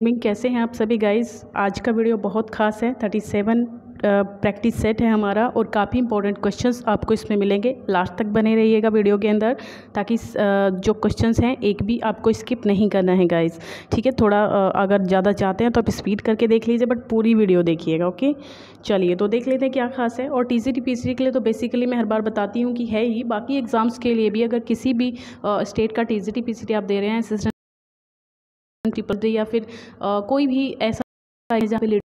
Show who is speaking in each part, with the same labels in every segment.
Speaker 1: Morning कैसे हैं आप सभी गाइस आज का वीडियो बहुत खास है। थर्टी सेवन प्रैक्टिस सेट है हमारा और काफ़ी इंपॉर्टेंट क्वेश्चंस आपको इसमें मिलेंगे। लास्ट तक बने रहिएगा वीडियो के अंदर ताकि जो क्वेश्चंस हैं एक भी आपको स्किप नहीं करना है गाइस ठीक है, थोड़ा अगर ज़्यादा चाहते हैं तो आप स्पीड करके देख लीजिए बट पूरी वीडियो देखिएगा ओके चलिए तो देख लेते हैं क्या खास है। और टी सी के लिए तो बेसिकली मैं हर बार बताती हूँ कि है ही। बाकी एग्ज़ाम्स के लिए भी अगर किसी भी स्टेट का टी टी आप दे रहे हैं ट्रिपल या फिर आ, कोई भी ऐसा जहाँ पे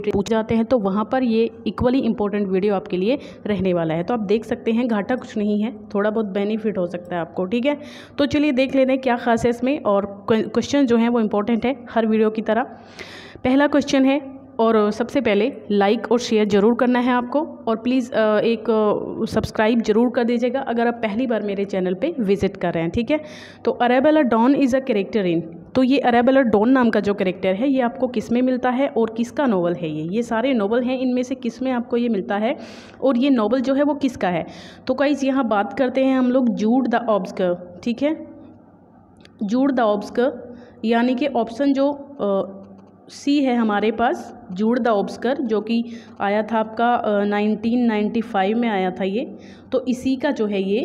Speaker 1: पूछ जाते हैं तो वहाँ पर ये इक्वली इंपॉर्टेंट वीडियो आपके लिए रहने वाला है। तो आप देख सकते हैं घाटा कुछ नहीं है थोड़ा बहुत बेनिफिट हो सकता है आपको ठीक है? तो चलिए देख लेते हैं क्या खास है इसमें और क्वेश्चन जो है वो इम्पोर्टेंट है हर वीडियो की तरह। पहला क्वेश्चन है और सबसे पहले लाइक और शेयर ज़रूर करना है आपको और प्लीज़ एक सब्सक्राइब ज़रूर कर दीजिएगा अगर आप पहली बार मेरे चैनल पे विज़िट कर रहे हैं ठीक है? तो Arabella Donn is a character in तो ये अरेबेला डॉन नाम का जो करेक्टर है, ये आपको किसमें मिलता है और किसका नॉवल है ये? ये सारे नॉवल हैं, इनमें से किसमें आपको ये मिलता है और ये नॉवल जो है वो किसका है? तो कई यहाँ बात करते हैं हम लोग जूड द ऑब्सकर ठीक है? जूड द ऑब्सकर यानी कि ऑप्शन जो सी है हमारे पास जूड द ऑब्सकर जो कि आया था आपका नाइनटीन नाइन्टी फाइव में आया था ये तो इसी का जो है ये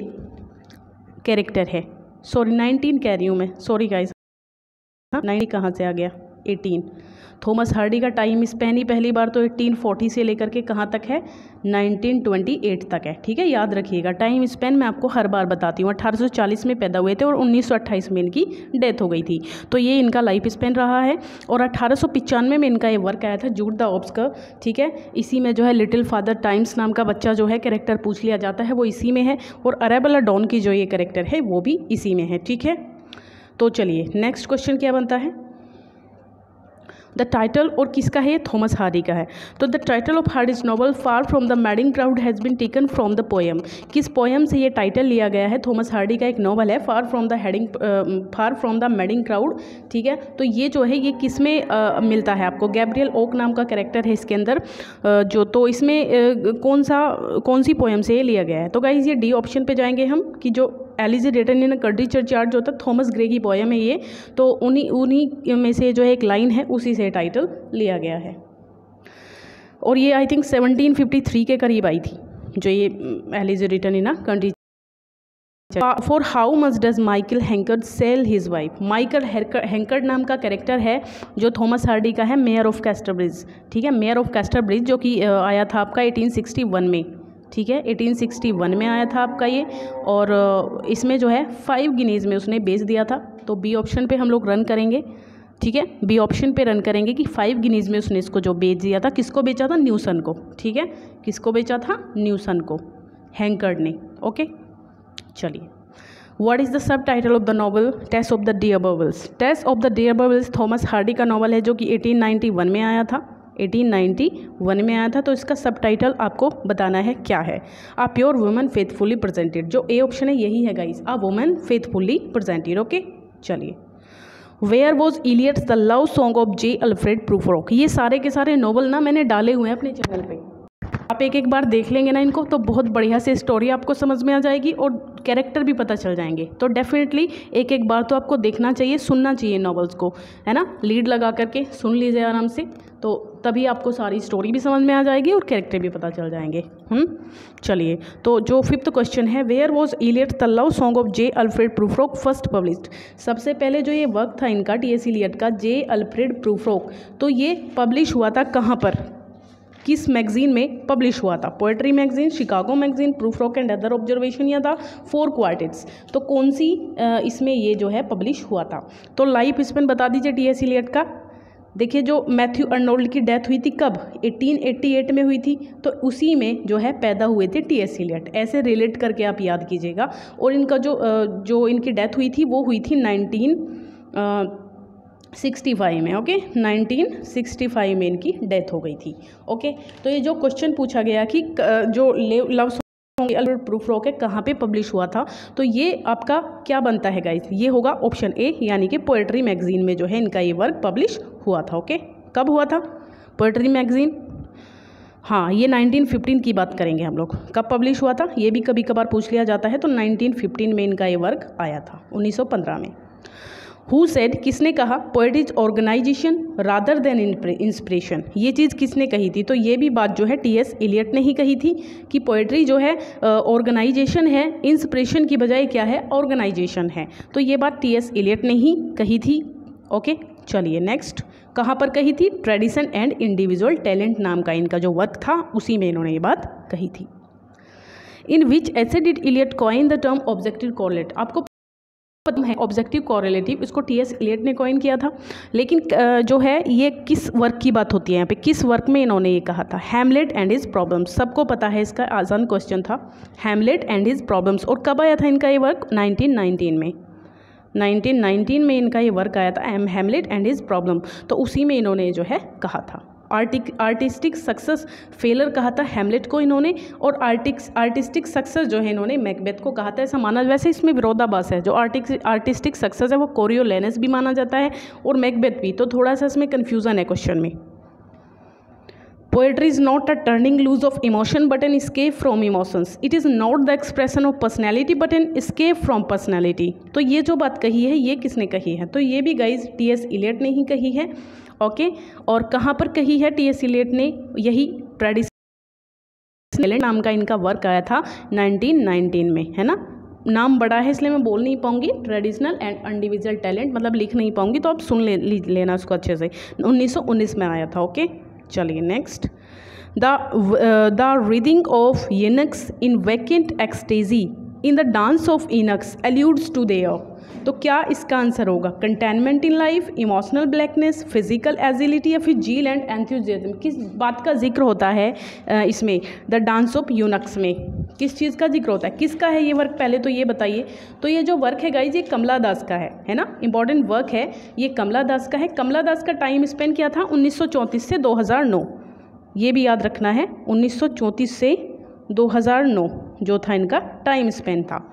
Speaker 1: कैरेक्टर है। सॉरी नाइनटीन कह रही हूँ मैं। सॉरी गाइस हाँ? नाइनटी कहाँ से आ गया? एटीन। थॉमस हार्डी का टाइम स्पेन ही पहली बार तो 1840 से लेकर के कहाँ तक है? 1928 तक है, ठीक है? याद रखिएगा, टाइम स्पेन मैं आपको हर बार बताती हूँ। 1840 में पैदा हुए थे और 1928 में इनकी डेथ हो गई थी। तो ये इनका लाइफ स्पेन रहा है और अठारह में इनका ये वर्क आया था जूट द ऑब्स का, ठीक है? इसी में जो है लिटिल फादर टाइम्स नाम का बच्चा जो है करेक्टर पूछ लिया जाता है, वो इसी में है और अरेबला डॉन की जो ये करेक्टर है, वो भी इसी में है, ठीक है? तो चलिए नेक्स्ट क्वेश्चन क्या बनता है? द टाइटल और किसका है? थॉमस हार्डी का है। तो the title of Hardy's novel far from the madding crowd has been taken from the poem किस पोएम से ये टाइटल लिया गया है? थॉमस हार्डी का एक नॉवल है far from the heading far from the madding crowd ठीक है? तो ये जो है ये किसमें uh, मिलता है आपको? गैब्रियल ओक नाम का कैरेक्टर है इसके अंदर uh, जो तो इसमें uh, कौन सा कौन सी पोएम से ये लिया गया है? तो गाइज़ ये डी ऑप्शन पे जाएँगे हम कि जो elegy written in country churchyard जो था थॉमस ग्रे की पोएम है ये तो उन्हीं उन्हीं में से जो है एक लाइन है, उसी से टाइटल लिया गया है। और ये आई थिंक 1753 के करीब आई थी, जो ये elegy written in country for how much does Michael Henchard sell his wife Michael Henchard नाम का कैरेक्टर है, जो थॉमस हार्डी का है मेयर ऑफ़ कैस्टर ब्रिज ठीक है मेयर ऑफ़ कैस्टर ब्रिज जो कि आया था आपका 1861 में। ठीक है 1861 में आया था आपका ये और इसमें जो है फाइव गिनीज़ में उसने बेच दिया था। तो बी ऑप्शन पे हम लोग रन करेंगे, ठीक है? बी ऑप्शन पे रन करेंगे कि फाइव गिनीज़ में उसने इसको जो बेच दिया था, किसको बेचा था? न्यूसन को, ठीक है? किसको बेचा था? न्यूसन को हैंकर्ड ने ओके चलिए what is the subtitle of the novel Tess of the d'Urbervilles Tess of the d'Urbervilles Thomas Hardy का नॉवल है जो कि 1891 में आया था। 1891 में आया था तो इसका सब टाइटल आपको बताना है क्या है। A pure woman faithfully presented जो ए ऑप्शन है, यही है guys a woman faithfully presented okay चलिए। Where was Eliot's the love song of J Alfred Prufrock ये सारे के सारे नॉवल ना मैंने डाले हुए हैं अपने चैनल पे। आप एक एक बार देख लेंगे ना इनको तो बहुत बढ़िया से स्टोरी आपको समझ में आ जाएगी और कैरेक्टर भी पता चल जाएँगे। तो डेफिनेटली एक एक बार तो आपको देखना चाहिए, सुनना चाहिए नॉवल्स को, है ना? लीड लगा करके सुन लीजिए आराम से। तो तभी आपको सारी स्टोरी भी समझ में आ जाएगी और कैरेक्टर भी पता चल जाएँगे। हम्म? चलिए तो जो फिफ्थ क्वेश्चन है where was Eliot the love song of J Alfred Prufrock first published सबसे पहले जो ये वर्क था इनका टी एस इलियट का जे अल्फ्रेड प्रूफ्रोक तो ये पब्लिश हुआ था कहाँ पर? किस मैगजीन में पब्लिश हुआ था? Poetry magazine Chicago magazine Prufrock and other observation या था? फोर क्वार्टिट्स तो कौन सी इसमें ये जो है पब्लिश हुआ था? तो लाइफ स्पेन बता दीजिए टी एस इलियट का। देखिए जो मैथ्यू अर्नोल्ड की डेथ हुई थी कब? 1888 में हुई थी तो उसी में जो है पैदा हुए थे टी एस इलियट। ऐसे रिलेट करके आप याद कीजिएगा। और इनका जो जो इनकी डेथ हुई थी, वो हुई थी नाइनटीन सिक्सटी फाइव में, ओके? नाइनटीन सिक्सटी फाइव में इनकी डेथ हो गई थी, ओके? तो ये जो क्वेश्चन पूछा गया कि जो लव सॉन्ग प्रूफ रॉक है कहाँ पे पब्लिश हुआ था? तो ये आपका क्या बनता है गाइस ये होगा ऑप्शन ए यानी कि पोएट्री मैगजीन में जो है इनका ये वर्क पब्लिश हुआ था ओके कब हुआ था? पोएट्री मैगजीन हाँ ये 1915 की बात करेंगे हम लोग। कब पब्लिश हुआ था? ये भी कभी कभार पूछ लिया जाता है तो 1915 में इनका ये वर्क आया था 1915 में। हु सेड किसने कहा poet is organisation rather than inspiration ये चीज़ किसने कही थी? तो ये भी बात जो है टी एस इलियट ने ही कही थी कि पोएट्री जो है ऑर्गेनाइजेशन है इंस्पिरेशन की बजाय क्या है? ऑर्गेनाइजेशन है. तो ये बात टी एस इलियट ने ही कही थी. ओके चलिए नेक्स्ट कहाँ पर कही थी? ट्रेडिशन एंड इंडिविजुअल टैलेंट नाम का इनका जो वर्क था, उसी में इन्होंने ये बात कही थी. In which essay did Eliot coin the term objective correlative आपको पता है ऑब्जेक्टिव कॉरेलेटिव इसको टी एस इलियट ने कॉइन किया था। लेकिन जो है, ये किस वर्क की बात होती है यहाँ पे? किस वर्क में इन्होंने ये कहा था? हेमलेट एंड हिज प्रॉब्लम्स सबको पता है इसका आसान क्वेश्चन था। हेमलेट एंड हिज प्रॉब्लम्स और कब आया था इनका ये वर्क 1919 में। 1919 में इनका ये वर्क आया था um Hamlet and his problem तो उसी में इन्होंने जो है कहा था। आर्टिक, आर्टिस्टिक सक्सेस फेलर कहा था हेमलेट को इन्होंने और आर्टिक्स, आर्टिस्टिक सक्सेस जो है इन्होंने मैकबेथ को कहा था। ऐसा माना, वैसे इसमें विरोधाभास है। जो आर्टिक, आर्टिस्टिक सक्सेस है, वो कोरियोलेनस भी माना जाता है और मैकबेथ भी। तो थोड़ा सा इसमें कन्फ्यूज़न है क्वेश्चन में। Poetry is not a turning loose of emotion but an escape from emotions it is not the expression of personality but an escape from personality तो ये जो बात कही है, ये किसने कही है? तो ये भी गाइज़ टी एस इलेट ने ही कही है। ओके? और कहाँ पर कही है टी एस इलेट ने? यही ट्रेडिशनल नाम का इनका वर्क आया था 1919 में है ना? नाम बड़ा है इसलिए मैं बोल नहीं पाऊँगी। ट्रेडिशनल एंड इंडिविजुअल टैलेंट मतलब लिख नहीं पाऊँगी तो आप सुन ले, लेना उसको अच्छे से। 1919 में आया था ओके? चलिए next the the reading of eunuchs in vacant ecstasy in the dance of eunuchs alludes to their तो क्या इसका आंसर होगा? Contentment in life emotional blackness physical agility या फिर जील एंड एंथ्यूजिज्म किस बात का ज़िक्र होता है इसमें? द डांस ऑफ़ यूनक्स में। किस चीज़ का ज़िक्र होता है? किसका है ये वर्क पहले तो ये बताइए। तो ये जो वर्क है गाइज़ ये कमला दास का है है ना? इंपॉर्टेंट वर्क है। ये कमला दास का है। कमला दास का टाइम स्पेंड किया था? उन्नीस सौ चौंतीस से दो हज़ार नौ। ये भी याद रखना है, उन्नीस सौ चौंतीस से 2009 जो था इनका टाइम स्पेंड था।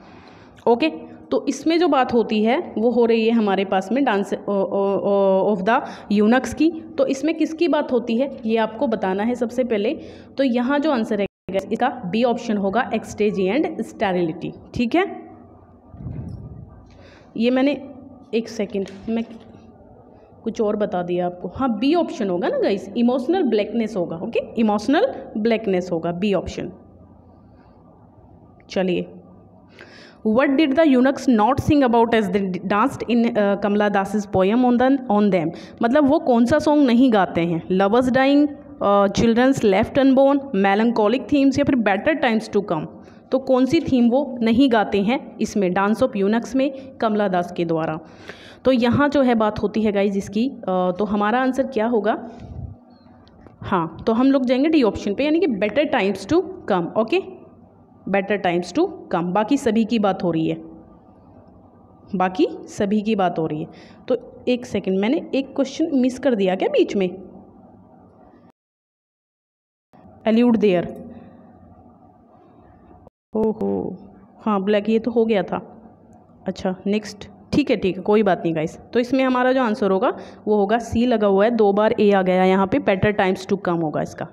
Speaker 1: ओके तो इसमें जो बात होती है, वो हो रही है हमारे पास में डांस ऑफ़ द यूनक्स की। तो इसमें किसकी बात होती है, ये आपको बताना है सबसे पहले। तो यहाँ जो आंसर है, इसका बी ऑप्शन होगा एक्सटेजी एंड स्टेरिलिटी ठीक है? ये मैंने एक सेकंड मैं कुछ और बता दिया आपको। हाँ बी ऑप्शन होगा ना गाइस इमोशनल ब्लैकनेस होगा ओके इमोशनल ब्लैकनेस होगा बी ऑप्शन चलिए। What did the eunuchs not sing about as the danced in Kamala Das poem on the on them मतलब वो कौन सा सॉन्ग नहीं गाते हैं? Lovers dying children's left unborn melancholic themes या फिर बेटर टाइम्स टू कम तो कौन सी थीम वो नहीं गाते हैं इसमें डांस ऑफ़ यूनक्स में कमला दास के द्वारा? तो यहाँ जो है बात होती है गाइज़ इसकी uh, तो हमारा आंसर क्या होगा? हाँ तो हम लोग जाएँगे डी ऑप्शन पे यानी कि better times to come okay better times to come बाकी सभी की बात हो रही है। बाकी सभी की बात हो रही है। तो एक सेकंड मैंने एक क्वेश्चन मिस कर दिया क्या बीच में? एल्यूड देयर ओहो। हाँ ब्लैक ये तो हो गया था। अच्छा नेक्स्ट ठीक है ठीक है, कोई बात नहीं गाइस तो इसमें हमारा जो आंसर होगा, वो होगा सी लगा हुआ है, दो बार ए आ गया यहाँ पे बेटर टाइम्स टू कम होगा इसका।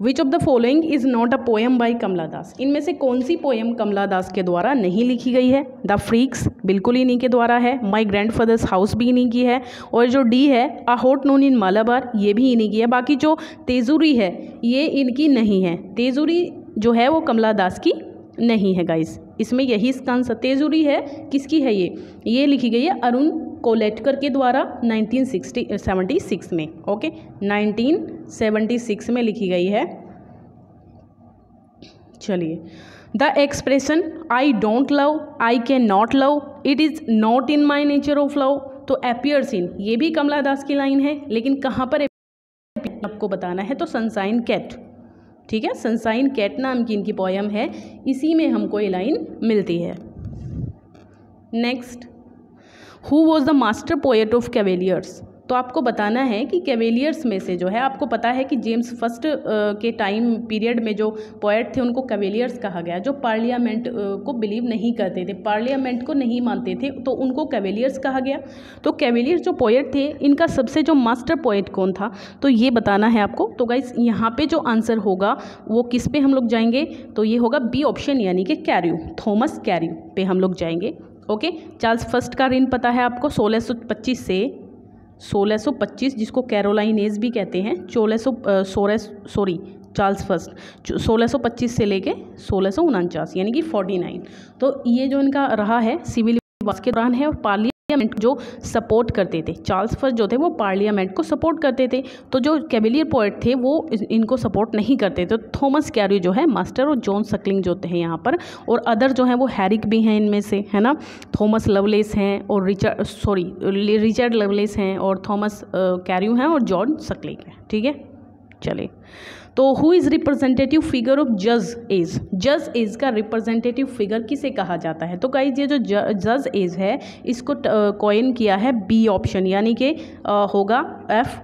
Speaker 1: Which of the following is not a poem by Kamala Das इनमें से कौन सी पोएम कमला दास के द्वारा नहीं लिखी गई है? द फ्रीक्स बिल्कुल ही नहीं के द्वारा है। माई ग्रैंड फादर्स हाउस भी इन्हीं की है। और जो डी है अ होट नून इन मालाबार ये भी इन्हीं की है। बाकी जो तेजूरी है, ये इनकी नहीं है। तेजूरी जो है, वो कमला दास की नहीं है गाइस इसमें यही इसका आंसर तेजूरी है, किसकी है ये? ये लिखी गई है अरुण कोलेटकर के द्वारा 1976 में, ओके? 1976 में लिखी गई है। चलिए। The expression I don't love I can not love it is not in my nature of love तो अपियर्स इन ये भी कमला दास की लाइन है, लेकिन कहाँ पर आपको बताना है तो सनसाइन कैट ठीक है? सनसाइन कैट नाम की इनकी पोयम है, इसी में हमको ये लाइन मिलती है। Next who was the master poet of cavaliers तो आपको बताना है कि कैवेलियर्स में से जो है, आपको पता है कि जेम्स फ़र्स्ट के टाइम पीरियड में जो पोएट थे, उनको कैवेलियर्स कहा गया, जो पार्लियामेंट को बिलीव नहीं करते थे पार्लियामेंट को नहीं मानते थे तो उनको कैवेलियर्स कहा गया। तो कैवेलियर्स जो पोएट थे, इनका सबसे जो मास्टर पोएट कौन था? तो ये बताना है आपको। तो गाइस यहाँ पर जो आंसर होगा, वो किस पे हम लोग जाएँगे? तो ये होगा बी ऑप्शन यानी कि कैरियो थॉमस कैरियो पे हम लोग जाएँगे। ओके? चार्ल्स, फ़र्स्ट का रिन पता है आपको? 1625 से 1625 जिसको कैरोलाइनेज भी कहते हैं चौलह सौ सोलह सॉरी, चार्ल्स फ़र्स्ट 1625 से लेके सोलह यानी कि 49 तो ये जो इनका रहा है, सिविल के दौरान है और पार्लिया पार्लियामेंट जो सपोर्ट करते थे, चार्ल्स फ़र्स्ट जो थे वो पार्लियामेंट को सपोर्ट करते थे। तो जो कैबिलियर पोइट थे वो इनको सपोर्ट नहीं करते। थे तो थॉमस कैरी जो है, मास्टर और जॉन सकलिंग जो थे यहाँ पर, और अदर जो हैं वो हैरिक भी हैं इनमें से, है ना? थॉमस लवलेस हैं और रिचर्ड, सॉरी रिचर्ड लवलेस हैं और थॉमस कैरियो हैं और जॉन सकलिंग हैं। ठीक है? चलिए। तो who is representative figure of जज एज जज एज का रिप्रेजेंटेटिव फिगर किसे कहा जाता है? तो गाइज़ ये जो जज एज है, इसको कॉइन किया है बी ऑप्शन यानी कि होगा एफ़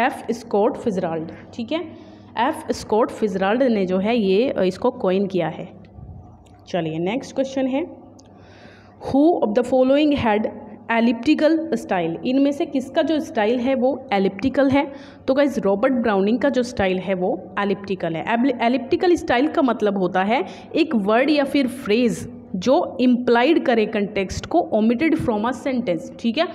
Speaker 1: एफ़ स्कॉट फिजराल्ड ठीक है? एफ़ स्कॉट फिजराल्ड ने जो है ये इसको कॉइन किया है। चलिए नेक्स्ट क्वेश्चन है। Who of the following had elliptical style. इनमें से किसका जो स्टाइल है वो एलिप्टिकल है? तो गाइज़ रॉबर्ट ब्राउनिंग का जो स्टाइल है वो एलिप्टिकल है। एलिप्टिकल स्टाइल का मतलब होता है एक वर्ड या फिर फ्रेज जो इम्प्लाइड करे कंटेक्स्ट को ओमिटेड फ्रॉम अ सेंटेंस ठीक है?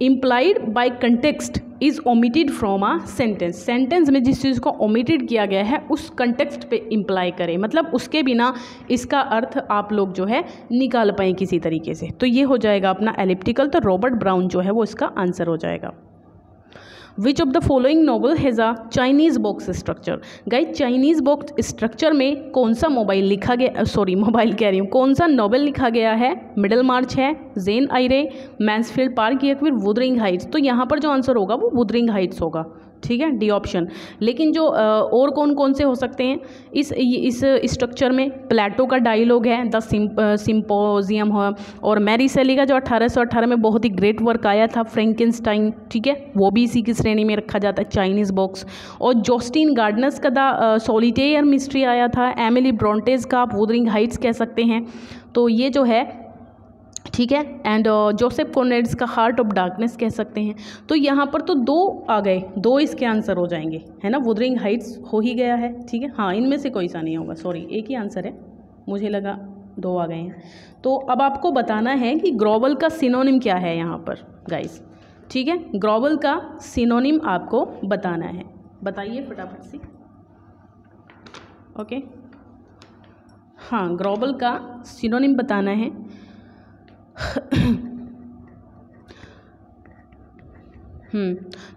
Speaker 1: Implied by context is omitted from a sentence sentence में जिस चीज़ को ओमिटेड किया गया है, उस कंटेक्सट पे इम्प्लाई करें। मतलब उसके बिना इसका अर्थ आप लोग जो है निकाल पाएँ किसी तरीके से। तो ये हो जाएगा अपना एलिप्टिकल तो रॉबर्ट ब्राउन जो है वो इसका आंसर हो जाएगा। Which of the following novel has a Chinese box structure guys Chinese box structure में कौन सा मोबाइल लिखा गया सॉरी मोबाइल कह रही हूँ। कौन सा नॉवल लिखा गया है? मिडल मार्च है जेन आयरे मैंसफील्ड पार्क या फिर वुदरिंग हाइट्स तो यहाँ पर जो आंसर होगा वो वुदरिंग हाइट्स होगा। ठीक है डी ऑप्शन लेकिन जो और कौन कौन से हो सकते हैं? इस इस स्ट्रक्चर में प्लेटो का डायलॉग है द सिंपोजियम है, और मैरी सेली का जो 1818 में बहुत ही ग्रेट वर्क आया था फ्रेंकिनस्टाइन ठीक है? वो भी इसी की श्रेणी में रखा जाता है चाइनीज़ बॉक्स और जोस्टिन गार्डनर्स का द सोलिटेयर मिस्ट्री आया था एमिली ब्रॉन्टेज का आप वुदरिंग हाइट्स कह सकते हैं. तो ये जो है ठीक है? एंड जोसेफ कॉनेड्स का हार्ट ऑफ़ डार्कनेस कह सकते हैं। तो यहाँ पर तो दो आ गए, दो इसके आंसर हो जाएँगे, है ना? वुदरिंग हाइट्स हो ही गया है, ठीक है? हाँ इनमें से कोई सा नहीं होगा सॉरी एक ही आंसर है। मुझे लगा दो आ गए हैं। तो अब आपको बताना है कि ग्रोबल का सिनोनिम क्या है यहाँ पर गाइस ठीक है? ग्रोबल का सिनोनिम आपको बताना है। बताइए फटाफट से। ओके हाँ ग्रोबल का सिनोनिम बताना है।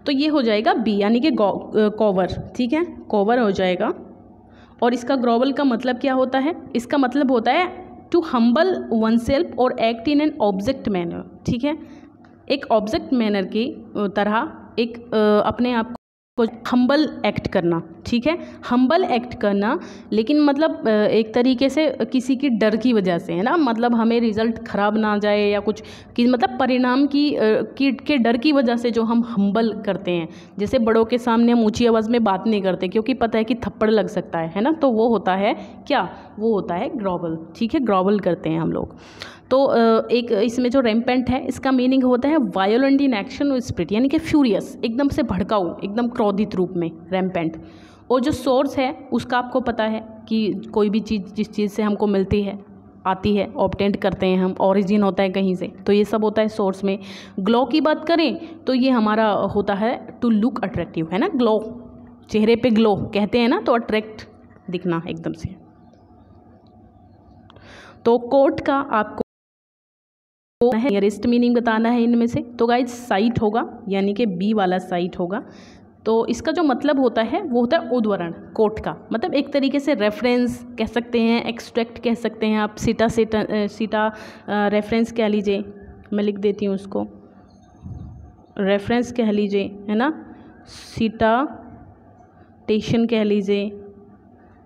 Speaker 1: तो ये हो जाएगा बी यानी कि कॉवर, ठीक है? कॉवर हो जाएगा। और इसका ग्रोवल का मतलब क्या होता है? इसका मतलब होता है टू हम्बल वन सेल्फ और act in an object manner ठीक है? एक ऑब्जेक्ट मैनर की तरह, एक अपने आप को हम्बल एक्ट करना, ठीक है? हम्बल एक्ट करना, लेकिन मतलब एक तरीके से किसी की डर की वजह से है ना? मतलब हमें रिज़ल्ट ख़राब ना जाए या कुछ कि मतलब परिणाम की की, के डर की वजह से जो हम हम्बल करते हैं। जैसे बड़ों के सामने हम ऊँची आवाज़ में बात नहीं करते, क्योंकि पता है कि थप्पड़ लग सकता है है ना? तो वो होता है क्या? वो होता है ग्रॉबल ठीक है? ग्रॉबल करते हैं हम लोग। तो एक इसमें जो रेम्पेंट है, इसका मीनिंग होता है वायोलेंट इन एक्शन स्प्रिट यानी कि फ्यूरियस एकदम से भड़काऊ, एकदम क्रोधित रूप में रेम्पेंट और जो सोर्स है, उसका आपको पता है कि कोई भी चीज़, जिस चीज़ से हमको मिलती है, आती है ऑप्टेंट करते हैं हम ओरिजिन होता है कहीं से तो ये सब होता है सोर्स में. ग्लो की बात करें तो ये हमारा होता है टू लुक अट्रैक्टिव है ना? ग्लो चेहरे पे ग्लो कहते हैं ना? तो अट्रैक्ट दिखना एकदम से. तो कोट का आपको है नियरेस्ट मीनिंग बताना है इनमें से। तो गाइज़ साइट होगा, यानी कि बी वाला साइट होगा। तो इसका जो मतलब होता है, वो होता है उद्वरण कोट का। मतलब एक तरीके से रेफरेंस कह सकते हैं एक्सट्रैक्ट कह सकते हैं आप सीटा सीटा सीटा रेफरेंस कह लीजिए। मैं लिख देती हूँ उसको। रेफरेंस कह लीजिए, है ना? सीटा टेशन कह लीजिए।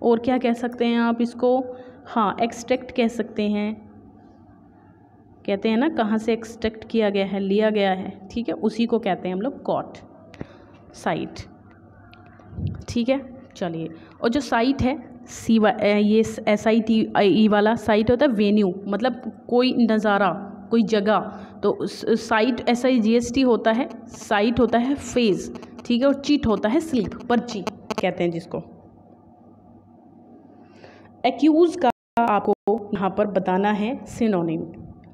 Speaker 1: और क्या कह सकते हैं आप इसको? हाँ एक्सट्रैक्ट कह सकते हैं। कहते हैं ना, कहाँ से एक्सट्रैक्ट किया गया है, लिया गया है, ठीक है? उसी को कहते हैं हम लोग कॉट साइट ठीक है? चलिए, और जो साइट है सी ये एस आई टी ई वाला साइट होता है वेन्यू मतलब कोई नज़ारा, कोई जगह तो sight S I G S T होता है साइट होता है फ़ेज़ ठीक है? और चीट होता है स्लिप पर्ची, कहते हैं जिसको। एक्यूज़ का आपको यहाँ पर बताना है सिनोनिम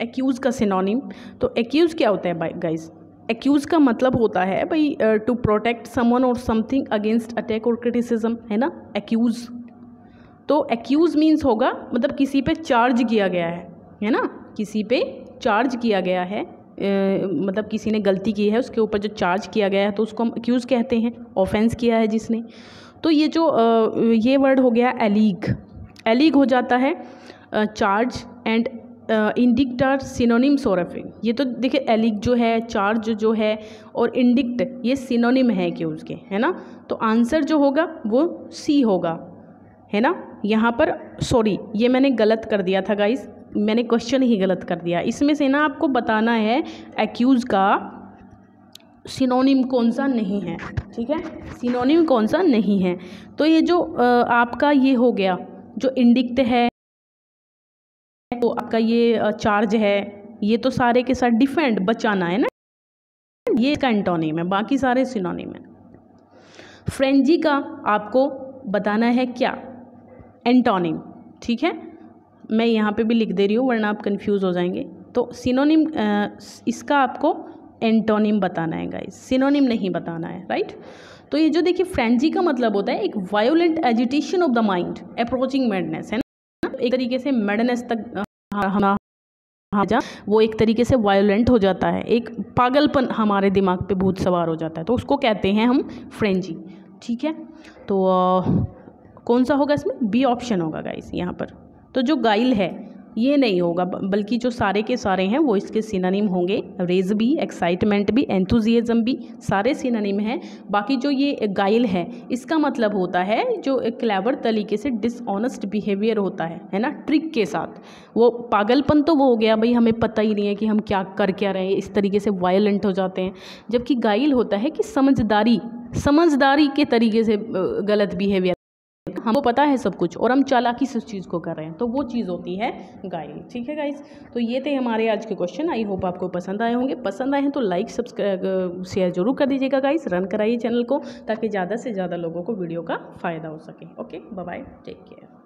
Speaker 1: एक्यूज़ का सिनोनिम तो एक्यूज़ क्या होता है बाई गाइज़ एक्यूज़ का मतलब होता है भाई टू प्रोटेक्ट समवन और समथिंग अगेंस्ट अटैक और क्रिटिसिज्म है ना? एक्यूज़ तो एक्यूज़ मीन्स होगा मतलब किसी पे चार्ज किया गया है है ना? किसी पे चार्ज किया गया है ए, मतलब किसी ने गलती की है उसके ऊपर जो चार्ज किया गया है तो उसको हम एक्यूज़ कहते हैं ऑफेंस किया है जिसने। तो ये जो ये वर्ड हो गया एलीग एलीग हो जाता है charge and indict are synonyms और ये तो देखिए, एलिक जो है, चार्ज जो है और इंडिक्ट ये सिनोनिम है कि उसके, है ना? तो आंसर जो होगा, वो सी होगा, है ना? यहाँ पर सॉरी ये मैंने गलत कर दिया था गाइस मैंने क्वेश्चन ही गलत कर दिया। इसमें से ना आपको बताना है एक्यूज़ का सिनोनिम कौन सा नहीं है, ठीक है? सिनोनिम कौन सा नहीं है। तो ये जो आपका ये हो गया, जो इंडिक्ट है तो आपका ये चार्ज है, ये तो सारे के साथ डिफेंड बचाना है ना? ये इसका एंटोनिम है, बाकी सारे सिनोनिम है। फ्रेंजी का आपको बताना है क्या? एंटोनिम ठीक है? मैं यहाँ पे भी लिख दे रही हूँ, वरना आप कंफ्यूज हो जाएँगे। तो सिनोनिम इसका आपको एंटोनिम बताना है गाइस सिनोनिम नहीं बताना है राइट तो ये जो देखिए फ्रेंजी का मतलब होता है, एक violent agitation of the mind approaching madness है ना? एक तरीके से मेडनेस तक हम हाजा वो एक तरीके से वायोलेंट हो जाता है। एक पागलपन हमारे दिमाग पे भूत सवार हो जाता है। तो उसको कहते हैं हम फ्रेंजी ठीक है? तो आ, कौन सा होगा इसमें? बी ऑप्शन होगा गाइस यहाँ पर। तो जो गाइल है ये नहीं होगा बल्कि जो सारे के सारे हैं, वो इसके सिनानिम होंगे। रेज भी एक्साइटमेंट भी एंथुजियाज़म भी, सारे सिनानिम हैं। बाकी जो ये गाइल है, इसका मतलब होता है जो क्लेवर तरीके से डिसऑनेस्ट बिहेवियर होता है है ना? ट्रिक के साथ। वो पागलपन तो वो हो गया, भाई, हमें पता ही नहीं है कि हम क्या कर क्या रहे हैं, इस तरीके से वायलेंट हो जाते हैं। जबकि गाइल होता है कि समझदारी समझदारी के तरीके से गलत बिहेवियर हमको पता है सब कुछ और हम चालाकी से उस चीज़ को कर रहे हैं। तो वो चीज़ होती है गाइड ठीक है गाइज़ तो ये थे हमारे आज के क्वेश्चन आई होप आपको पसंद आए होंगे। पसंद आए हैं तो लाइक सब्सक्राइब शेयर ज़रूर कर दीजिएगा गाइज़ रन कराइए चैनल को ताकि ज़्यादा से ज़्यादा लोगों को वीडियो का फ़ायदा हो सके। Okay bye take care